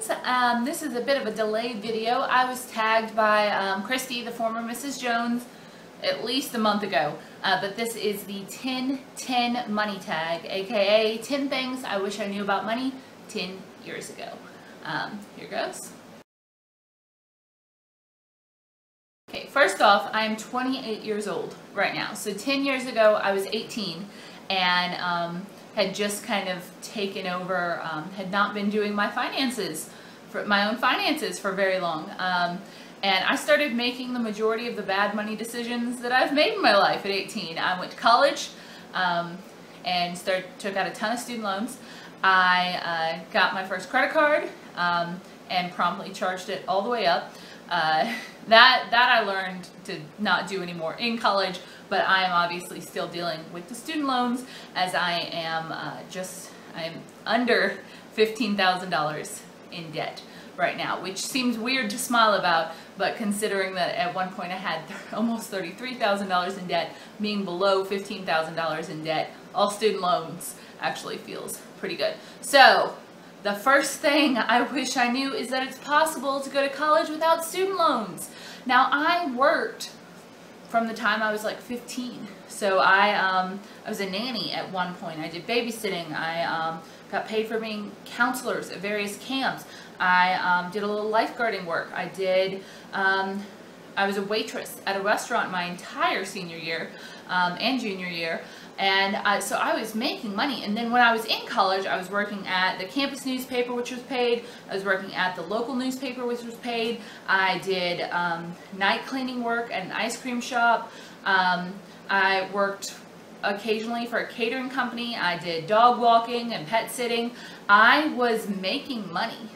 friends. Um, this is a bit of a delayed video. I was tagged by um, Christy, the former Mrs. Jones, at least a month ago. Uh, but this is the 10-10 money tag, aka 10 things I wish I knew about money 10 years ago. Um, here goes. Okay, first off, I'm 28 years old right now. So 10 years ago, I was 18 and um, had just kind of taken over, um, had not been doing my finances, for my own finances for very long. Um, and I started making the majority of the bad money decisions that I've made in my life at 18. I went to college um, and started, took out a ton of student loans. I uh, got my first credit card um, and promptly charged it all the way up. Uh, that that I learned to not do anymore in college, but I am obviously still dealing with the student loans as I am uh, just I'm under $15,000 in debt right now, which seems weird to smile about, but considering that at one point I had almost $33,000 in debt, being below $15,000 in debt, all student loans actually feels pretty good. So the first thing I wish I knew is that it's possible to go to college without student loans. Now I worked from the time I was like 15. So I, um, I was a nanny at one point. I did babysitting. I um, got paid for being counselors at various camps. I um, did a little lifeguarding work. I did, um, I was a waitress at a restaurant my entire senior year um, and junior year. And I, so I was making money. And then when I was in college, I was working at the campus newspaper, which was paid. I was working at the local newspaper, which was paid. I did um, night cleaning work at an ice cream shop. Um, I worked occasionally for a catering company. I did dog walking and pet sitting. I was making money.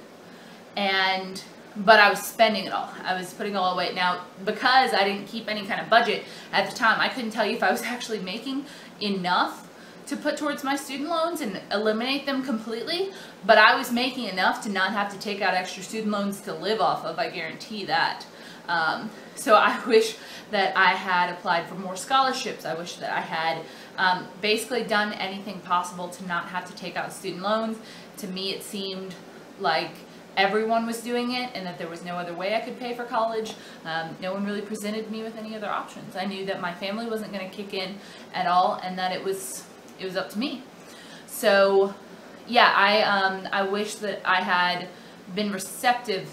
And but I was spending it all. I was putting it all away. Now, because I didn't keep any kind of budget at the time, I couldn't tell you if I was actually making enough to put towards my student loans and eliminate them completely, but I was making enough to not have to take out extra student loans to live off of, I guarantee that. Um, so I wish that I had applied for more scholarships. I wish that I had um, basically done anything possible to not have to take out student loans. To me, it seemed like everyone was doing it and that there was no other way I could pay for college. Um, no one really presented me with any other options. I knew that my family wasn't going to kick in at all and that it was it was up to me. So yeah, I um, I wish that I had been receptive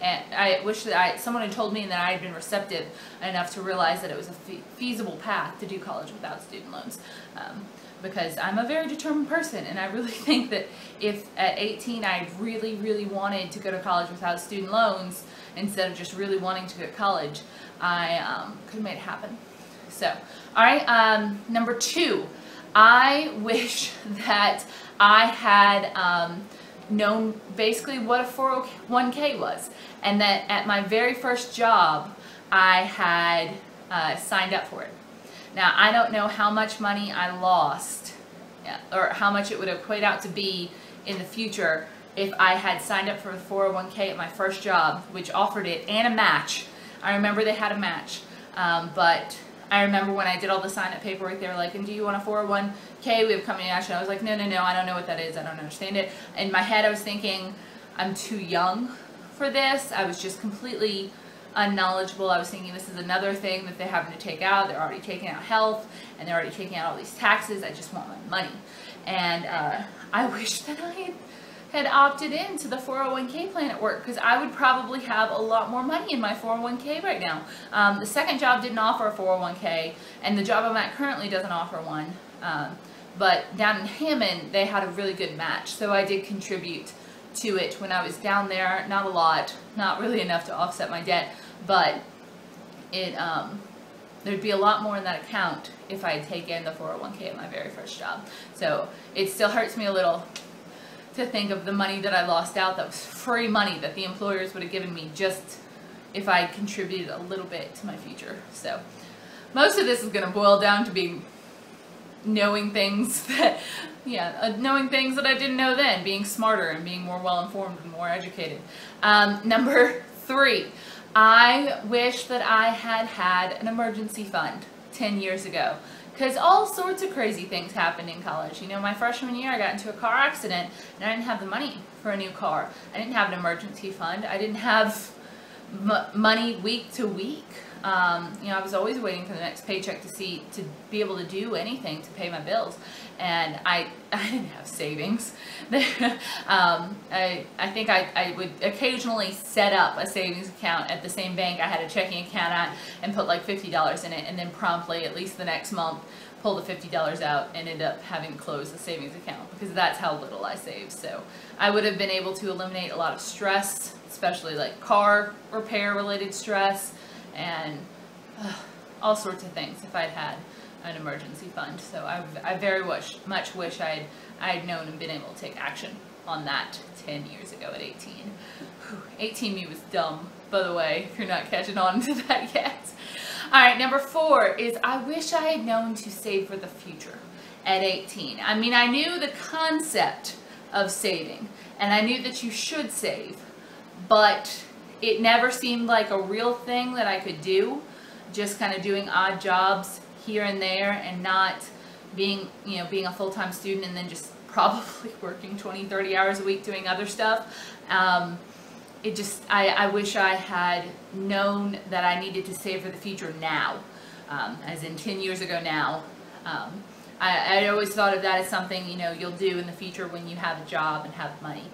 and I wish that I someone had told me that I had been receptive enough to realize that it was a fe feasible path to do college without student loans. Um, because I'm a very determined person and I really think that if at 18 I really, really wanted to go to college without student loans instead of just really wanting to go to college, I um, could have made it happen. So, all right, um, number two, I wish that I had um, known basically what a 401k was and that at my very first job I had uh, signed up for it. Now, I don't know how much money I lost or how much it would equate out to be in the future if I had signed up for a 401k at my first job, which offered it and a match. I remember they had a match, um, but I remember when I did all the sign-up paperwork, they were like, and do you want a 401k? We have company. And I was like, no, no, no, I don't know what that is. I don't understand it. In my head, I was thinking, I'm too young for this. I was just completely unknowledgeable. I was thinking this is another thing that they're having to take out. They're already taking out health and they're already taking out all these taxes. I just want my money. And uh, I wish that I had opted into the 401k plan at work because I would probably have a lot more money in my 401k right now. Um, the second job didn't offer a 401k and the job I'm at currently doesn't offer one. Um, but down in Hammond, they had a really good match. So I did contribute to it when I was down there. Not a lot, not really enough to offset my debt, but it um, there'd be a lot more in that account if I had taken the 401k at my very first job. So it still hurts me a little to think of the money that I lost out that was free money that the employers would have given me just if I contributed a little bit to my future. So most of this is going to boil down to being knowing things that, yeah, uh, knowing things that I didn't know then, being smarter and being more well-informed and more educated. Um, number three, I wish that I had had an emergency fund 10 years ago. because all sorts of crazy things happened in college. You know, my freshman year, I got into a car accident and I didn't have the money for a new car. I didn't have an emergency fund. I didn't have money week to week. Um, you know, I was always waiting for the next paycheck to see to be able to do anything to pay my bills, and I I didn't have savings. um, I I think I, I would occasionally set up a savings account at the same bank I had a checking account at and put like fifty dollars in it, and then promptly at least the next month pull the fifty dollars out and end up having to close the savings account because that's how little I saved. So I would have been able to eliminate a lot of stress, especially like car repair related stress and uh, all sorts of things if I'd had an emergency fund. So I, I very much, much wish I'd, I'd known and been able to take action on that 10 years ago at 18. Whew, 18 me was dumb, by the way, if you're not catching on to that yet. All right, number four is I wish I had known to save for the future at 18. I mean, I knew the concept of saving, and I knew that you should save, but it never seemed like a real thing that I could do, just kind of doing odd jobs here and there and not being, you know, being a full-time student and then just probably working 20, 30 hours a week doing other stuff. Um, it just, I, I wish I had known that I needed to save for the future now, um, as in 10 years ago now. Um, I, I always thought of that as something, you know, you'll do in the future when you have a job and have money.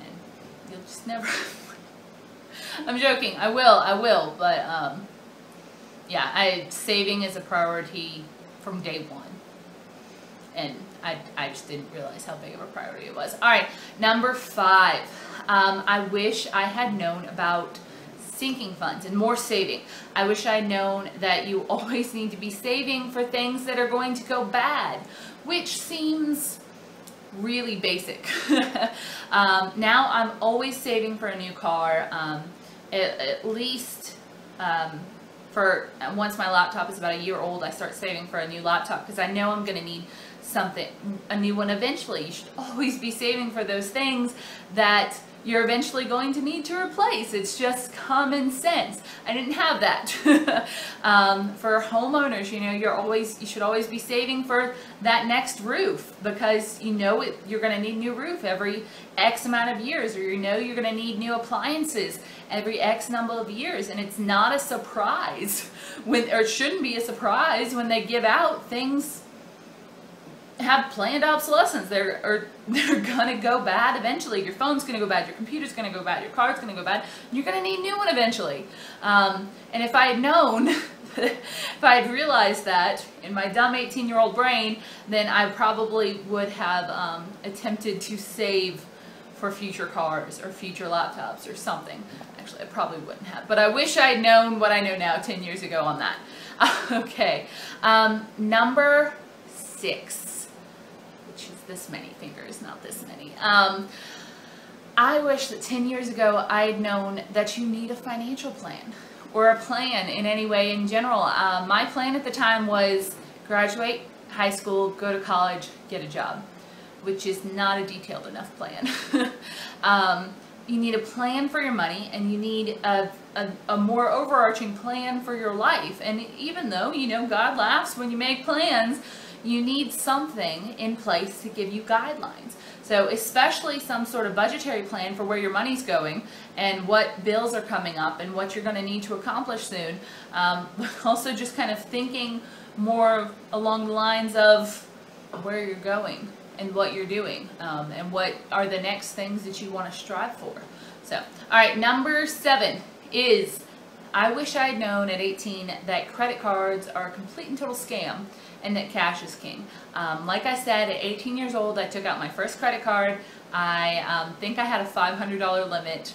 And you'll just never I'm joking. I will. I will. But um, yeah, I saving is a priority from day one, and I I just didn't realize how big of a priority it was. All right, number five. Um, I wish I had known about sinking funds and more saving. I wish I had known that you always need to be saving for things that are going to go bad, which seems really basic. um, now I'm always saving for a new car. Um, at, at least um, for once my laptop is about a year old, I start saving for a new laptop because I know I'm going to need something, a new one eventually. You should always be saving for those things that you're eventually going to need to replace. It's just common sense. I didn't have that. um, for homeowners, you know, you're always you should always be saving for that next roof because you know it, you're going to need new roof every X amount of years, or you know you're going to need new appliances every X number of years, and it's not a surprise when, or it shouldn't be a surprise when they give out things have planned obsolescence. They're or they're gonna go bad eventually. Your phone's gonna go bad. Your computer's gonna go bad. Your car's gonna go bad. You're gonna need new one eventually. Um, and if I had known, if I had realized that in my dumb 18-year-old brain, then I probably would have um, attempted to save for future cars or future laptops or something. Actually, I probably wouldn't have. But I wish I had known what I know now 10 years ago on that. okay. Um, number six this many fingers, not this many. Um, I wish that 10 years ago I had known that you need a financial plan or a plan in any way in general. Uh, my plan at the time was graduate high school, go to college, get a job, which is not a detailed enough plan. um, you need a plan for your money and you need a, a, a, more overarching plan for your life. And even though, you know, God laughs when you make plans, you need something in place to give you guidelines. So especially some sort of budgetary plan for where your money's going and what bills are coming up and what you're going to need to accomplish soon. Um, but also just kind of thinking more along the lines of where you're going and what you're doing um, and what are the next things that you want to strive for. So, all right, number seven is I wish I had known at 18 that credit cards are a complete and total scam and that cash is king. Um, like I said, at 18 years old, I took out my first credit card. I um, think I had a $500 limit.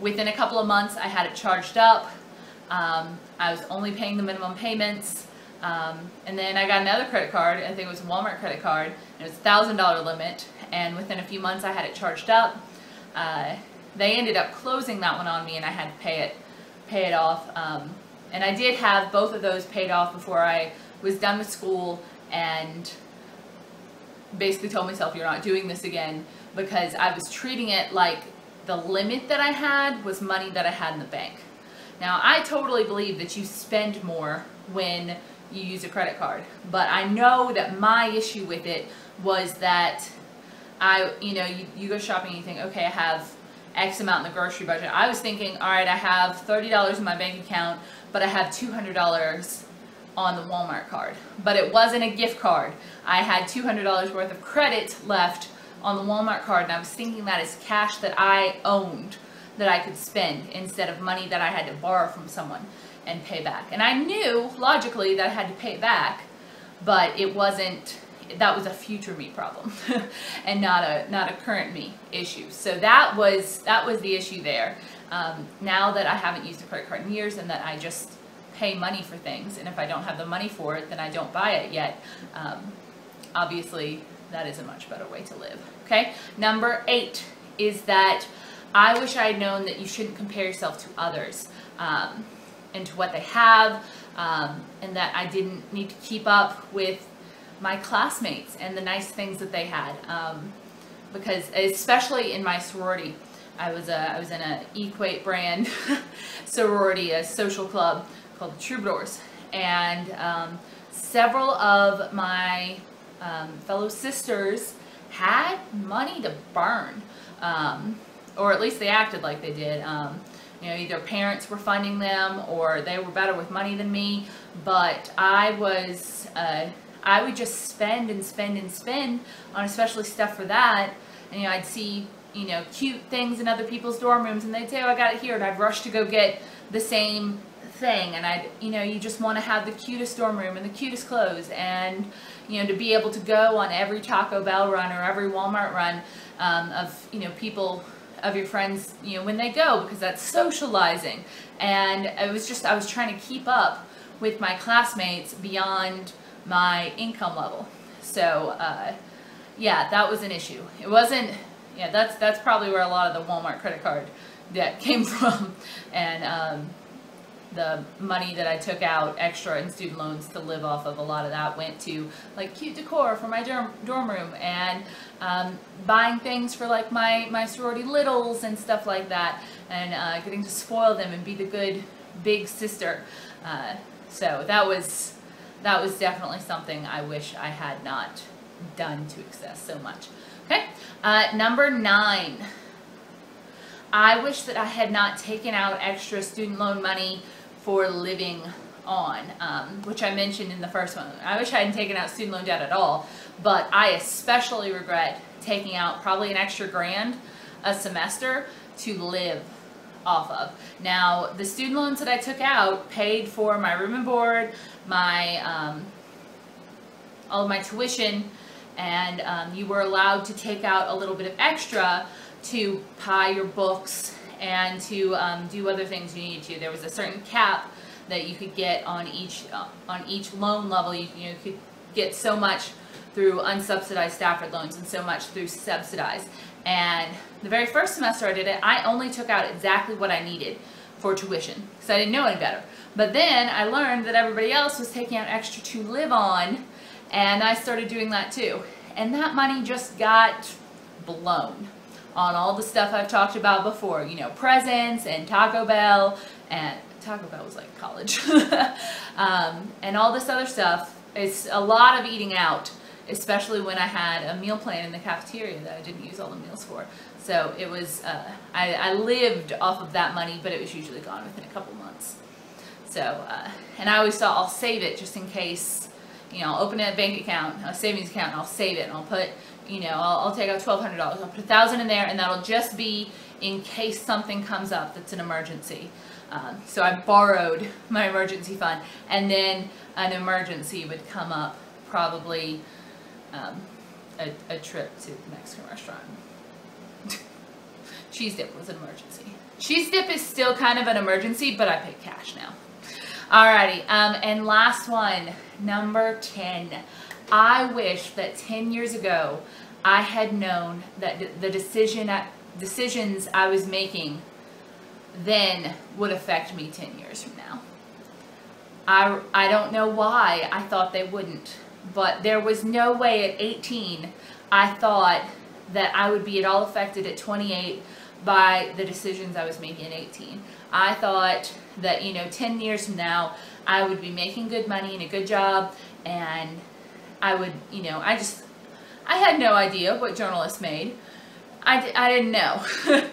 Within a couple of months, I had it charged up. Um, I was only paying the minimum payments. Um, and then I got another credit card, I think it was a Walmart credit card, it was a $1,000 limit. And within a few months, I had it charged up. Uh, they ended up closing that one on me and I had to pay it, pay it off. Um, and I did have both of those paid off before I was done with school and basically told myself you're not doing this again because I was treating it like the limit that I had was money that I had in the bank. Now I totally believe that you spend more when you use a credit card. But I know that my issue with it was that I, you know, you, you go shopping and you think, okay, I have X amount in the grocery budget. I was thinking, all right, I have $30 in my bank account, but I have $200 on the Walmart card. But it wasn't a gift card. I had $200 worth of credit left on the Walmart card, and I was thinking that is cash that I owned that I could spend instead of money that I had to borrow from someone and pay back. And I knew logically that I had to pay it back, but it wasn't that was a future me problem and not a not a current me issue. So that was that was the issue there. Um, now that I haven't used a credit card in years and that I just pay money for things, and if I don't have the money for it, then I don't buy it yet. Um, obviously, that is a much better way to live. Okay. Number eight is that I wish I had known that you shouldn't compare yourself to others um, and to what they have, um, and that I didn't need to keep up with my classmates and the nice things that they had. Um, because especially in my sorority, I was a, I was in an Equate brand sorority, a social club called the Troubadours, and um, several of my um, fellow sisters had money to burn, um, or at least they acted like they did. Um, you know, either parents were funding them or they were better with money than me, but I was, uh, I would just spend and spend and spend on especially stuff for that. And, you know, I'd see, you know, cute things in other people's dorm rooms and they'd say, oh, I got it here. And I'd rush to go get the same thing. And I'd, you know, you just want to have the cutest dorm room and the cutest clothes. And, you know, to be able to go on every Taco Bell run or every Walmart run um, of, you know, people of your friends, you know, when they go because that's socializing. And it was just, I was trying to keep up with my classmates beyond my income level. So, uh, yeah, that was an issue. It wasn't, yeah, that's, that's probably where a lot of the Walmart credit card debt came from. And, um, the money that I took out extra in student loans to live off of, a lot of that went to like cute decor for my dorm, dorm room and um, buying things for like my, my sorority littles and stuff like that and uh, getting to spoil them and be the good big sister. Uh, so that was, that was definitely something I wish I had not done to excess so much. Okay, uh, number nine. I wish that I had not taken out extra student loan money for living on, um, which I mentioned in the first one. I wish I hadn't taken out student loan debt at all, but I especially regret taking out probably an extra grand a semester to live off of. Now, the student loans that I took out paid for my room and board, my um, all of my tuition, and um, you were allowed to take out a little bit of extra to buy your books and to um, do other things you needed to. There was a certain cap that you could get on each uh, on each loan level. You, you, know, could get so much through unsubsidized Stafford loans and so much through subsidized. And the very first semester I did it, I only took out exactly what I needed for tuition because I didn't know any better. But then I learned that everybody else was taking out extra to live on and I started doing that too. And that money just got blown on all the stuff I've talked about before, you know, presents and Taco Bell and Taco Bell was like college um, and all this other stuff. It's a lot of eating out, especially when I had a meal plan in the cafeteria that I didn't use all the meals for. So it was, uh, I, I, lived off of that money, but it was usually gone within a couple months. So, uh, and I always thought I'll save it just in case, you know, I'll open a bank account, a savings account, and I'll save it, and I'll put you know, I'll, I'll take out $1,200. I'll put a 1000 in there and that'll just be in case something comes up that's an emergency. Um, so I borrowed my emergency fund and then an emergency would come up, probably um, a, a trip to the Mexican restaurant. Cheese dip was an emergency. Cheese dip is still kind of an emergency, but I pay cash now. Alrighty, um, and last one, number 10. I wish that 10 years ago I had known that the decision decisions I was making then would affect me 10 years from now. I, I don't know why I thought they wouldn't, but there was no way at 18 I thought that I would be at all affected at 28 by the decisions I was making at 18. I thought that, you know, 10 years from now, I would be making good money and a good job, and I would, you know, I just, I had no idea what journalists made. I, I didn't know.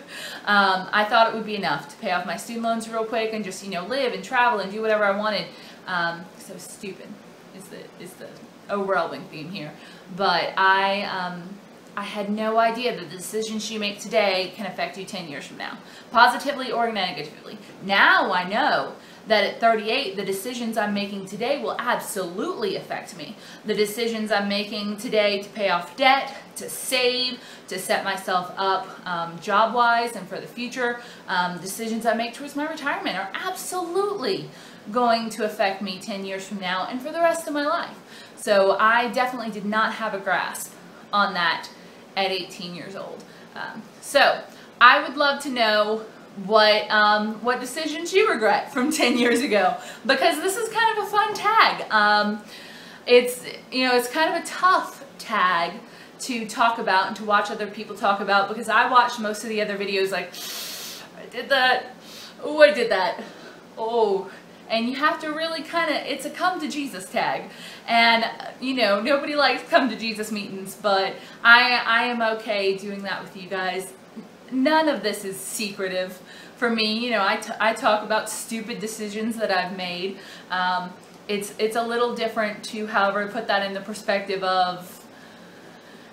um, I thought it would be enough to pay off my student loans real quick and just, you know, live and travel and do whatever I wanted. Um, so stupid is the, is the overwhelming theme here. But I, um, I had no idea that the decisions you make today can affect you 10 years from now, positively or negatively. Now I know that at 38, the decisions I'm making today will absolutely affect me. The decisions I'm making today to pay off debt, to save, to set myself up um, job-wise and for the future, um, decisions I make towards my retirement are absolutely going to affect me 10 years from now and for the rest of my life. So I definitely did not have a grasp on that at 18 years old. Um, so I would love to know what um, what decisions you regret from 10 years ago. Because this is kind of a fun tag. Um, it's you know it's kind of a tough tag to talk about and to watch other people talk about because I watched most of the other videos like I did that. Oh I did that. Oh. And you have to really kind of it's a come to Jesus tag. And you know nobody likes come to Jesus meetings but I I am okay doing that with you guys. None of this is secretive for me. You know, I, I talk about stupid decisions that I've made. Um, it's, it's a little different to, however, put that in the perspective of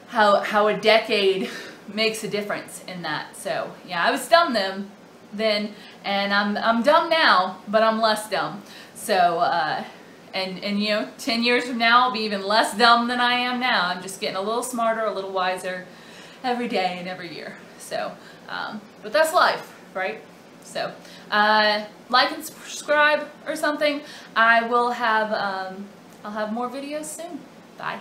how, how a decade makes a difference in that. So, yeah, I was dumb then, then and I'm, I'm dumb now, but I'm less dumb. So, uh, and, and you know, 10 years from now, I'll be even less dumb than I am now. I'm just getting a little smarter, a little wiser every day and every year. So, um, but that's life, right? So, uh, like and subscribe or something. I will have, um, I'll have more videos soon. Bye.